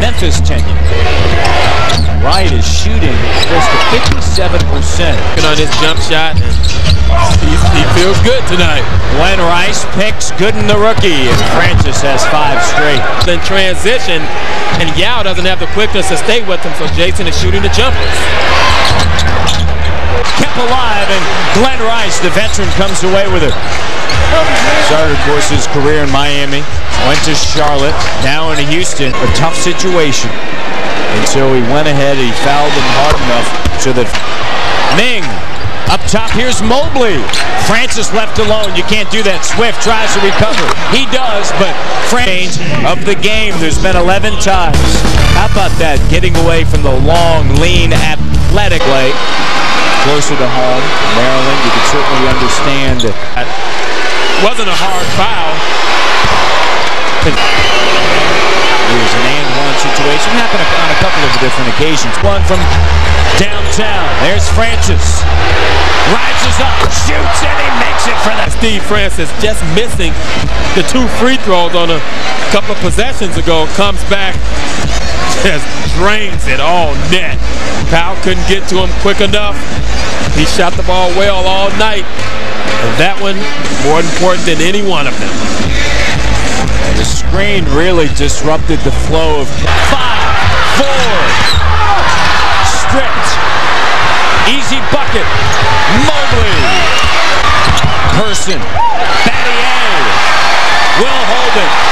Memphis tenure. Wright is shooting close to 57%. Looking on his jump shot, and he feels good tonight. Glen Rice picks Gooden the rookie, and Francis has five straight. Then transition, and Yao doesn't have the quickness to stay with him, so Jason is shooting the jumpers. Glen Rice, the veteran, comes away with it. Started, of course, his career in Miami, went to Charlotte, now in Houston. A tough situation And so he went ahead he fouled him hard enough so that Ming up top, here's Mobley. Francis left alone. You can't do that. Swift tries to recover. He does, but Francis of the game. There's been 11 times. How about that? Getting away from the long, lean, athletic play. Closer to home, Maryland. You can certainly understand that. Wasn't a hard foul. Here's an and one situation. Happened on a couple of different occasions. One from downtown. There's Francis. Rises up, shoots, and he makes it for the. Steve Francis just missing the two free throws on a couple of possessions ago. Comes back, just drains it all net. Powell couldn't get to him quick enough. He shot the ball well all night. And that one more important than any one of them. The screen really disrupted the flow of five, four, stripped, easy bucket, Mobley, Person, Battier, will hold it,